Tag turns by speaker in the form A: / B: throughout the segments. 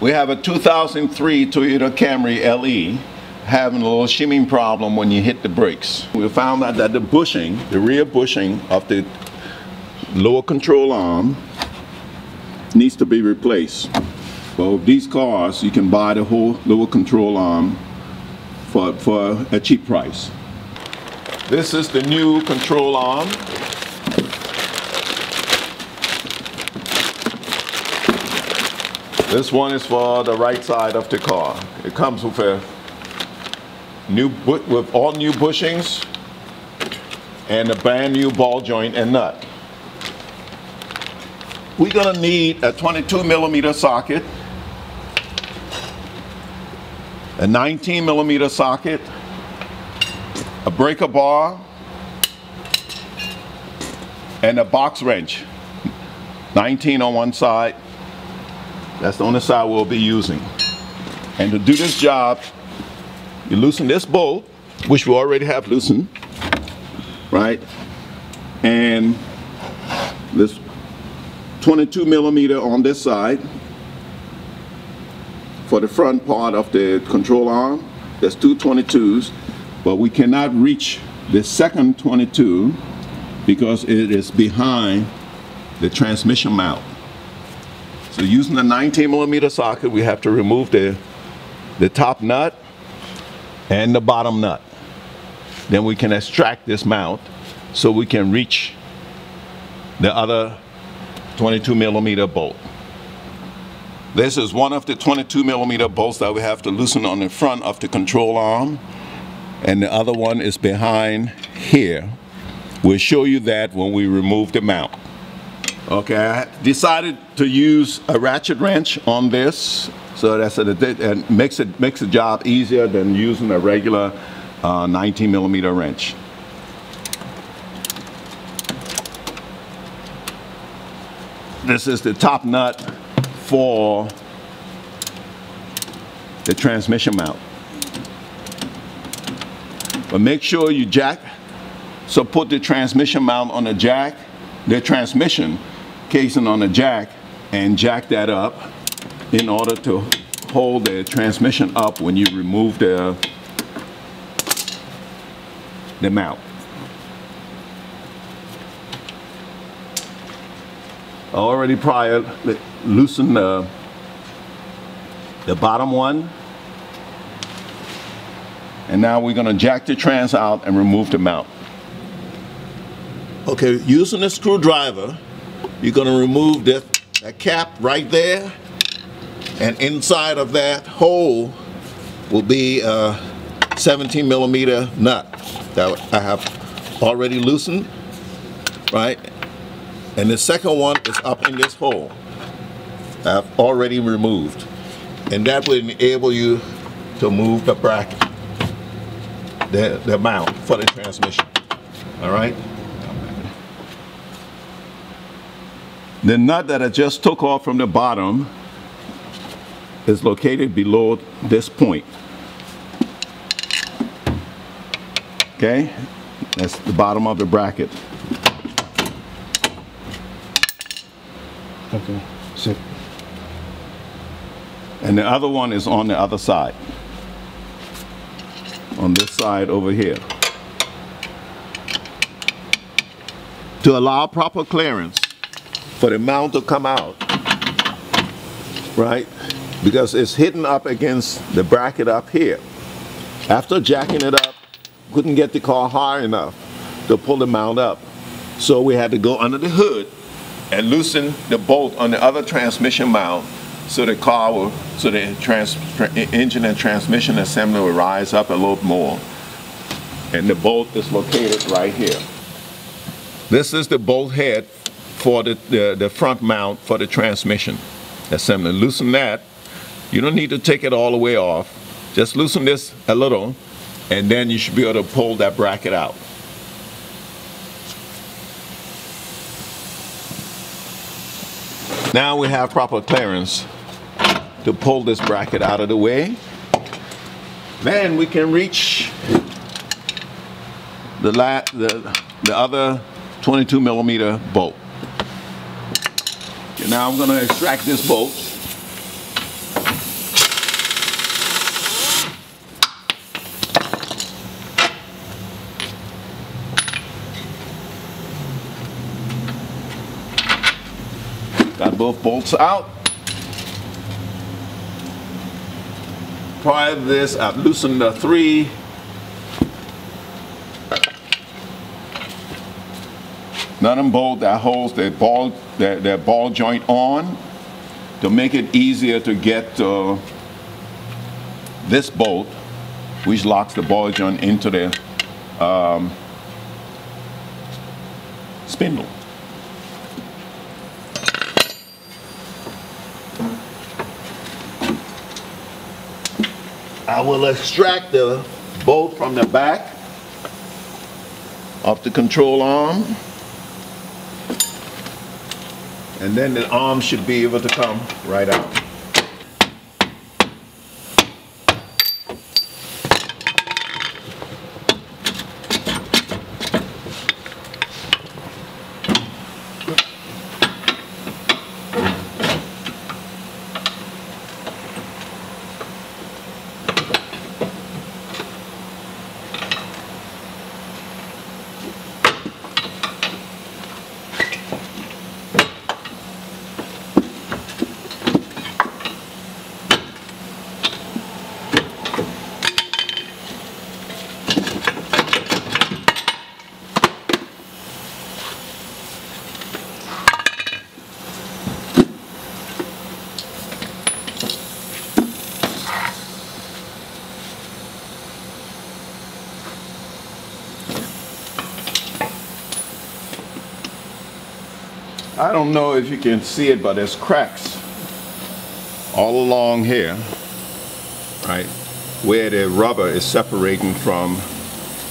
A: We have a 2003 Toyota Camry LE having a little shimming problem when you hit the brakes. We found out that the bushing, the rear bushing of the lower control arm needs to be replaced. Well, these cars, you can buy the whole lower control arm for, for a cheap price. This is the new control arm. This one is for the right side of the car. It comes with a new with all new bushings and a brand new ball joint and nut. We're gonna need a 22 millimeter socket, a 19 millimeter socket, a breaker bar, and a box wrench. 19 on one side, that's the only side we'll be using. And to do this job, you loosen this bolt, which we already have loosened, right? And this 22 millimeter on this side for the front part of the control arm. There's two 22s, but we cannot reach the second 22 because it is behind the transmission mount. So using the 19 millimeter socket, we have to remove the, the top nut and the bottom nut. Then we can extract this mount so we can reach the other 22 millimeter bolt. This is one of the 22 millimeter bolts that we have to loosen on the front of the control arm and the other one is behind here. We'll show you that when we remove the mount. Okay, I decided to use a ratchet wrench on this so that's a, it makes it makes the job easier than using a regular uh, 19 millimeter wrench. This is the top nut for the transmission mount. But make sure you jack, so put the transmission mount on the jack, the transmission casing on the jack, and jack that up in order to hold the transmission up when you remove the, the mount. already prior loosen the, the bottom one. And now we're gonna jack the trans out and remove the mount. Okay, using a screwdriver, you're gonna remove that, that cap right there. And inside of that hole will be a 17 millimeter nut that I have already loosened, right? And the second one is up in this hole. I've already removed. And that will enable you to move the bracket, the, the mount for the transmission. All right? The nut that I just took off from the bottom is located below this point. Okay? That's the bottom of the bracket.
B: Okay, so.
A: And the other one is on the other side. On this side over here. To allow proper clearance for the mount to come out, right? Because it's hidden up against the bracket up here. After jacking it up, couldn't get the car high enough to pull the mount up. So we had to go under the hood and loosen the bolt on the other transmission mount so the car will, so the trans, engine and transmission assembly will rise up a little more. And the bolt is located right here. This is the bolt head for the, the, the front mount for the transmission assembly. Loosen that. You don't need to take it all the way off. Just loosen this a little and then you should be able to pull that bracket out. Now we have proper clearance to pull this bracket out of the way. Then we can reach the, the, the other 22 millimeter bolt. Now I'm going to extract this bolt. Got both bolts out. Pry this, I've loosened the three and bolt that holds their ball, their, their ball joint on to make it easier to get uh, this bolt, which locks the ball joint into the um, spindle. I will extract the bolt from the back of the control arm. And then the arm should be able to come right out. I don't know if you can see it, but there's cracks all along here, right, where the rubber is separating from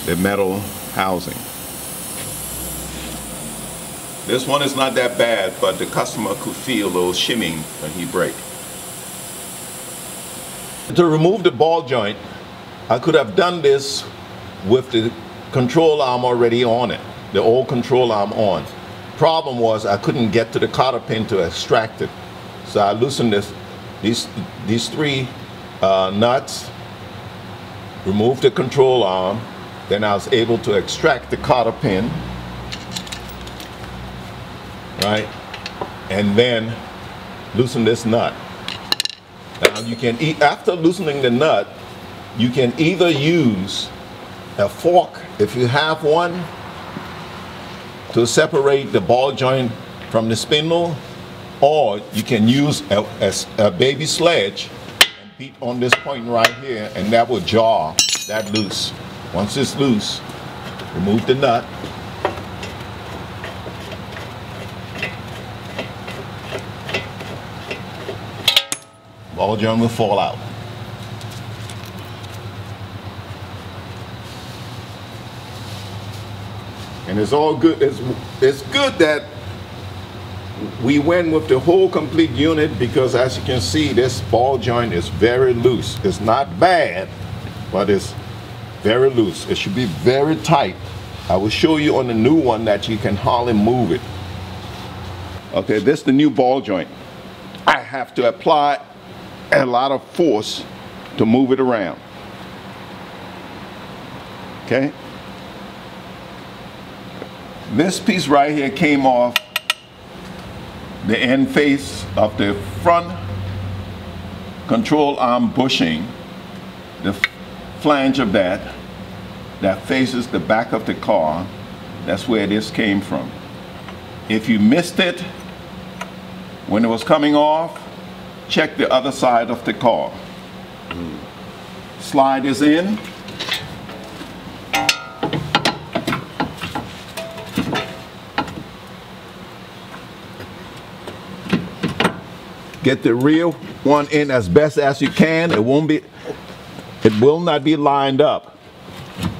A: the metal housing. This one is not that bad, but the customer could feel those shimming when he brake. To remove the ball joint, I could have done this with the control arm already on it, the old control arm on problem was I couldn't get to the cotter pin to extract it. So I loosened this, these, these three uh, nuts, removed the control arm, then I was able to extract the cotter pin, right? And then loosen this nut. Now you can, eat, after loosening the nut, you can either use a fork if you have one to separate the ball joint from the spindle or you can use a, a, a, baby sledge and beat on this point right here and that will jar that loose. Once it's loose, remove the nut. Ball joint will fall out. And it's all good. It's, it's good that we went with the whole complete unit because as you can see, this ball joint is very loose. It's not bad, but it's very loose. It should be very tight. I will show you on the new one that you can hardly move it. Okay, this is the new ball joint. I have to apply a lot of force to move it around. Okay? This piece right here came off the end face of the front control arm bushing, the flange of that, that faces the back of the car. That's where this came from. If you missed it when it was coming off, check the other side of the car. Mm. Slide is in. Get the real one in as best as you can. It won't be, it will not be lined up.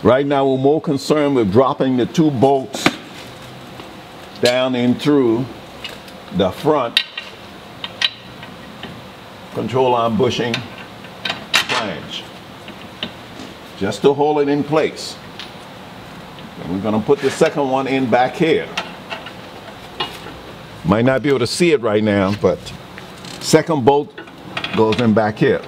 A: Right now we're more concerned with dropping the two bolts down in through the front control arm bushing flange just to hold it in place. And we're going to put the second one in back here. Might not be able to see it right now, but Second bolt goes in back here.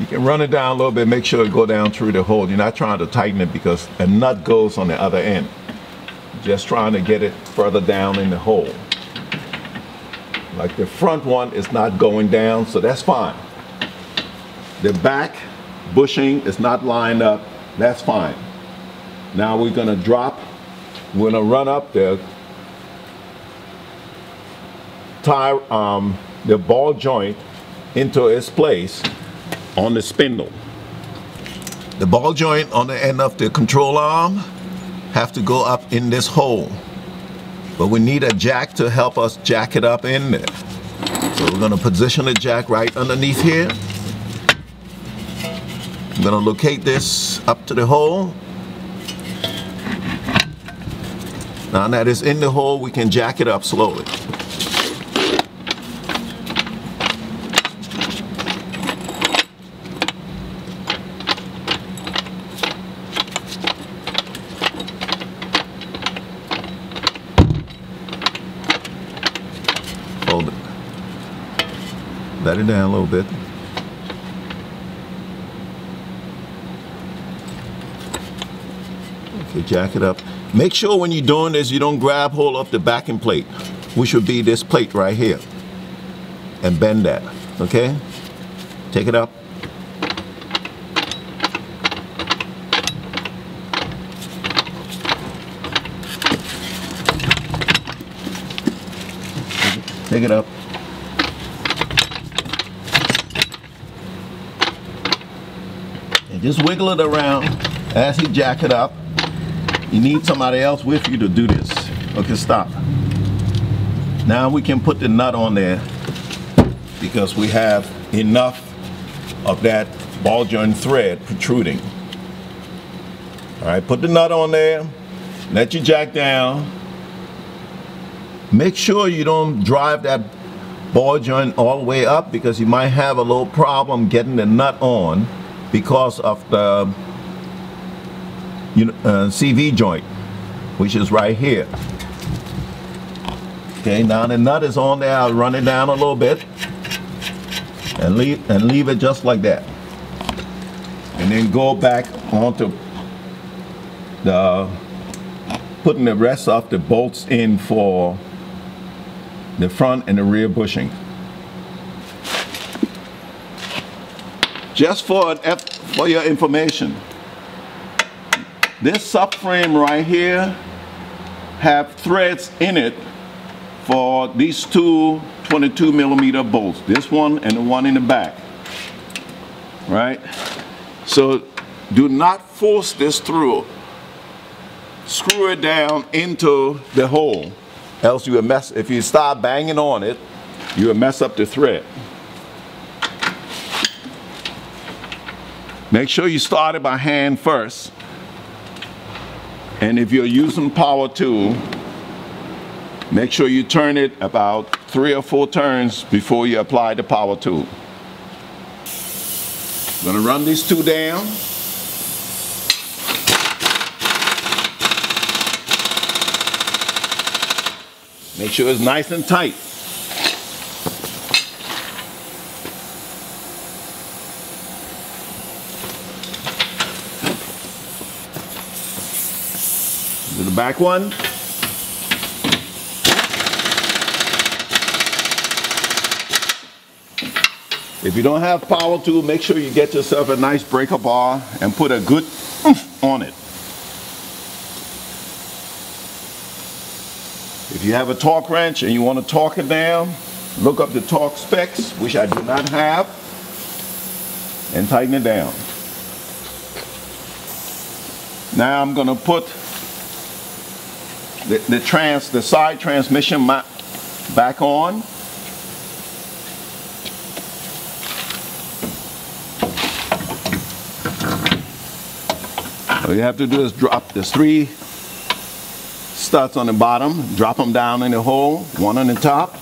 A: You can run it down a little bit, make sure it go down through the hole. You're not trying to tighten it because a nut goes on the other end. just trying to get it further down in the hole. Like the front one is not going down, so that's fine. The back bushing is not lined up, that's fine. Now we're gonna drop, we're gonna run up the tie, um, the ball joint into its place on the spindle. The ball joint on the end of the control arm have to go up in this hole. But we need a jack to help us jack it up in there. So we're gonna position the jack right underneath here. I'm gonna locate this up to the hole. Now that it's in the hole, we can jack it up slowly. It down a little bit. Okay, jack it up. Make sure when you're doing this, you don't grab hold of the backing plate, which would be this plate right here, and bend that, okay? Take it up. Take it up. Just wiggle it around as he jack it up. You need somebody else with you to do this. Okay, stop. Now we can put the nut on there because we have enough of that ball joint thread protruding. All right, put the nut on there. Let your jack down. Make sure you don't drive that ball joint all the way up because you might have a little problem getting the nut on because of the you know, uh, CV joint, which is right here. Okay, now the nut is on there. I'll run it down a little bit and leave and leave it just like that. And then go back onto the putting the rest of the bolts in for the front and the rear bushing. Just for, for your information, this subframe right here have threads in it for these two 22 millimeter bolts, this one and the one in the back, right? So do not force this through. Screw it down into the hole, else you will mess, if you start banging on it, you will mess up the thread. Make sure you start it by hand first. And if you're using power tool, make sure you turn it about three or four turns before you apply the power tool. I'm gonna run these two down. Make sure it's nice and tight. The back one. If you don't have power tool, make sure you get yourself a nice breaker bar and put a good on it. If you have a torque wrench and you want to torque it down, look up the torque specs, which I do not have, and tighten it down. Now I'm going to put the, the trans, the side transmission back on. All you have to do is drop the three studs on the bottom, drop them down in the hole, one on the top.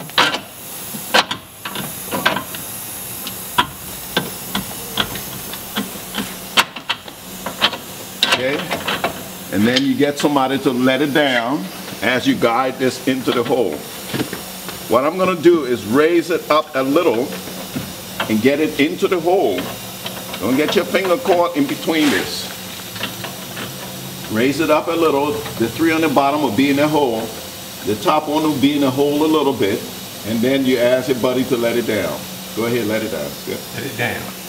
A: Okay, and then you get somebody to let it down as you guide this into the hole. What I'm going to do is raise it up a little and get it into the hole. Don't get your finger caught in between this. Raise it up a little. The three on the bottom will be in the hole. The top one will be in the hole a little bit. And then you ask your buddy to let it down. Go ahead, let it down. Good.
B: Let it down.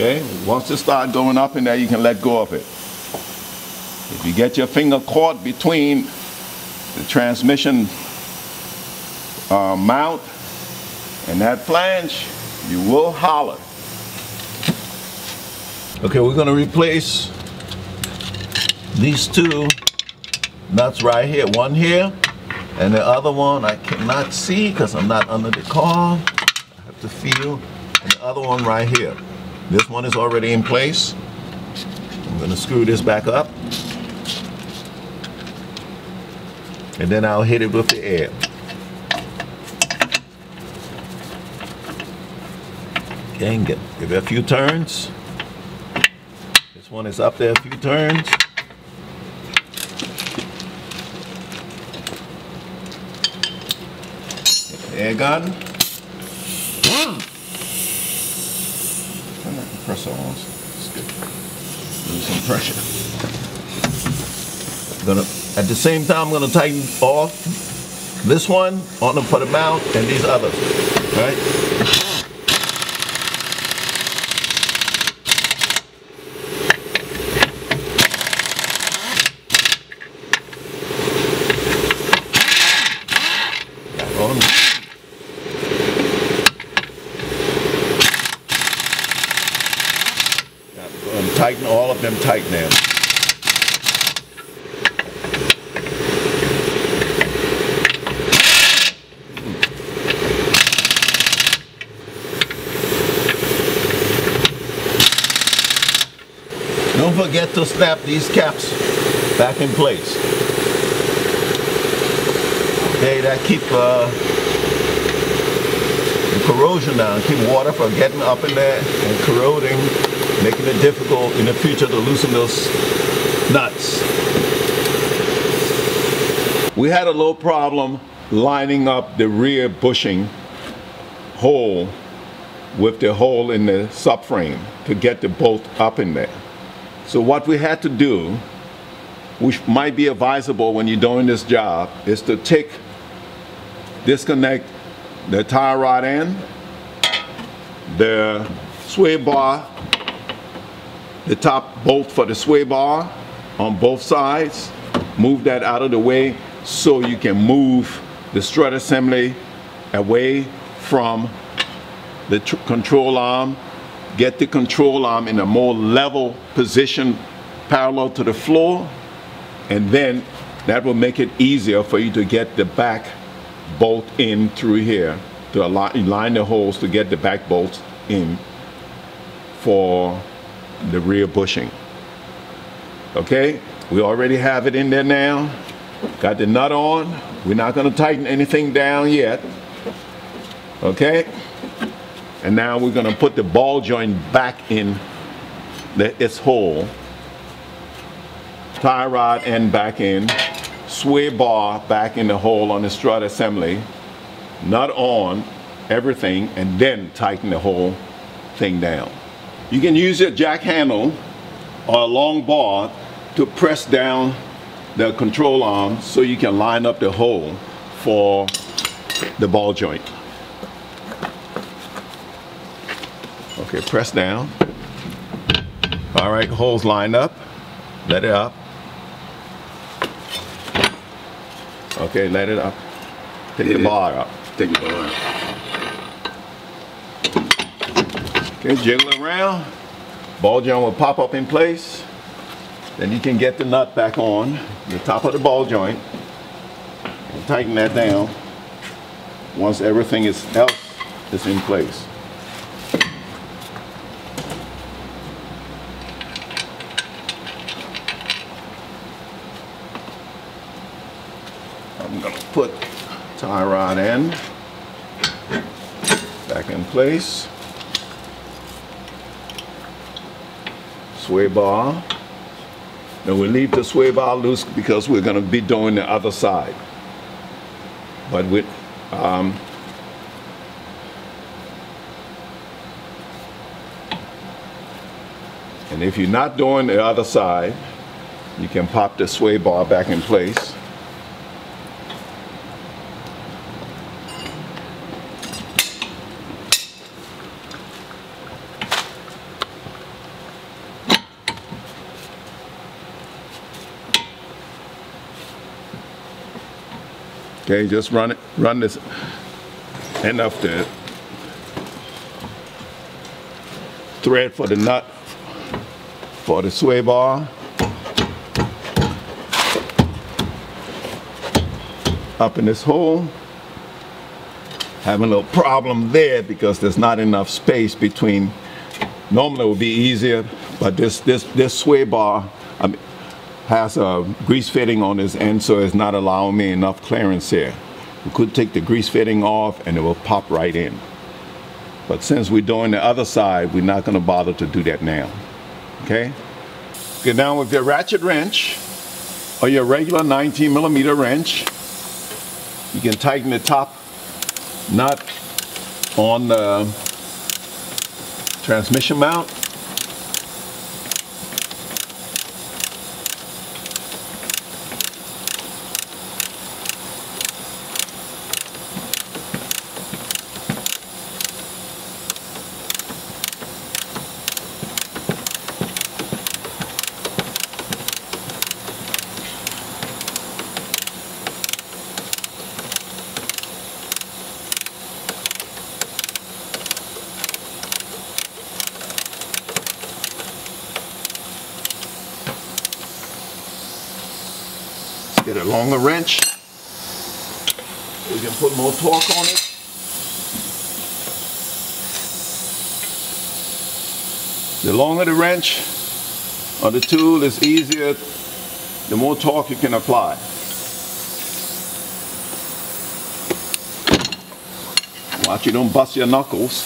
A: Okay, once it starts going up in there, you can let go of it. If you get your finger caught between the transmission uh, mount and that flange, you will holler. Okay, we're gonna replace these two nuts right here. One here, and the other one I cannot see because I'm not under the car. I have to feel. And the other one right here. This one is already in place. I'm gonna screw this back up. And then I'll hit it with the air. Okay, get, give it a few turns. This one is up there a few turns. Air gun. That on. Good. Some pressure. Gonna at the same time I'm gonna tighten off this one on the for the mount and these others. Right? Back on. And tighten all of them tight now. Don't forget to snap these caps back in place. Okay, that keep uh, the corrosion down, keep water from getting up in there and corroding, making it difficult in the future to loosen those nuts. We had a little problem lining up the rear bushing hole with the hole in the subframe to get the bolt up in there. So what we had to do, which might be advisable when you're doing this job, is to take, disconnect the tie rod end, the sway bar, the top bolt for the sway bar on both sides, move that out of the way so you can move the strut assembly away from the tr- control arm get the control arm in a more level position parallel to the floor and then that will make it easier for you to get the back bolt in through here to align, the holes to get the back bolts in for the rear bushing okay we already have it in there now got the nut on we're not going to tighten anything down yet okay and now we're going to put the ball joint back in the, its hole. Tie rod end back in. Sway bar back in the hole on the strut assembly. Nut on everything and then tighten the whole thing down. You can use a jack handle or a long bar to press down the control arm so you can line up the hole for the ball joint. Okay, press down. All right, holes lined up. Let it up. Okay, let it up. Take the bar up.
C: Take it around.
A: Okay, jiggle around. Ball joint will pop up in place. Then you can get the nut back on the top of the ball joint and tighten that down once everything is else is in place. I'm gonna put tie rod end back in place. Sway bar. And we leave the sway bar loose because we're gonna be doing the other side. But with, um, And if you're not doing the other side, you can pop the sway bar back in place. Okay, just run it, run this of the thread for the nut for the sway bar. Up in this hole. Having a little problem there because there's not enough space between, normally it would be easier, but this, this, this sway bar, has a grease fitting on this end so it's not allowing me enough clearance here. We could take the grease fitting off and it will pop right in. But since we're doing the other side, we're not gonna bother to do that now, okay? Get down with your ratchet wrench or your regular 19 millimeter wrench. You can tighten the top nut on the transmission mount Get a longer wrench. We can put more torque on it. The longer the wrench or the tool is easier, the more torque you can apply. Watch you don't bust your knuckles.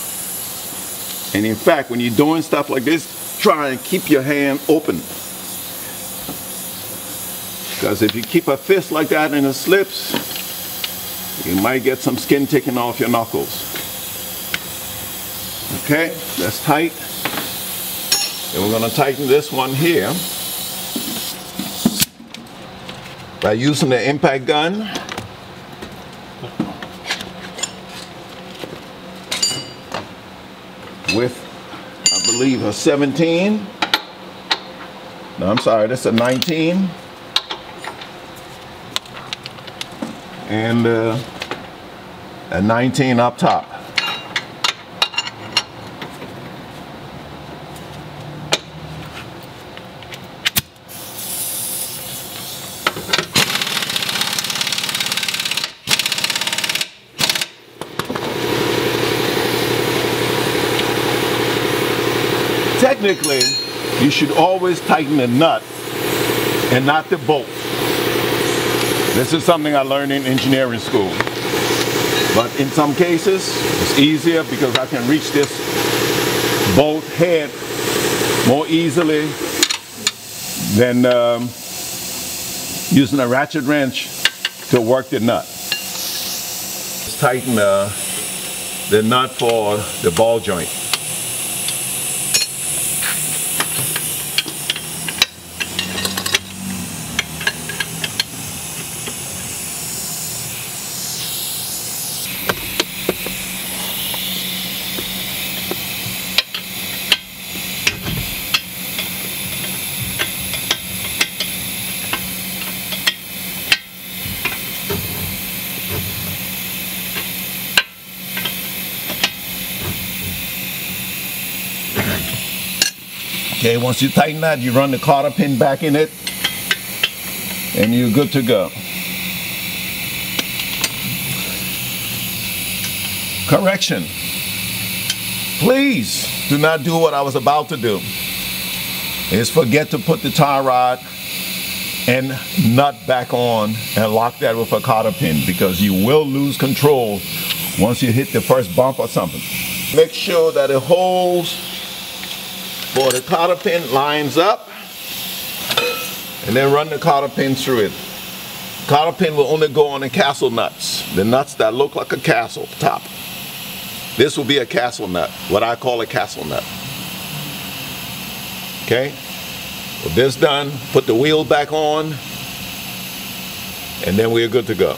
A: And in fact, when you're doing stuff like this, try and keep your hand open. Because if you keep a fist like that and it slips, you might get some skin taken off your knuckles. Okay, that's tight. And we're going to tighten this one here by using the impact gun. With, I believe, a 17. No, I'm sorry, that's a 19. And uh, a 19 up top. Technically, you should always tighten the nut and not the bolt. This is something I learned in engineering school. But in some cases, it's easier because I can reach this bolt head more easily than um, using a ratchet wrench to work the nut. Let's tighten uh, the nut for the ball joint. Okay, once you tighten that, you run the cotter pin back in it, and you're good to go. Correction. Please do not do what I was about to do. Is forget to put the tie rod and nut back on and lock that with a cotter pin because you will lose control once you hit the first bump or something. Make sure that it holds for the cotter pin lines up and then run the cotter pin through it. Cotter pin will only go on the castle nuts, the nuts that look like a castle top. This will be a castle nut, what I call a castle nut. Okay? With this done, put the wheel back on, and then we're good to go.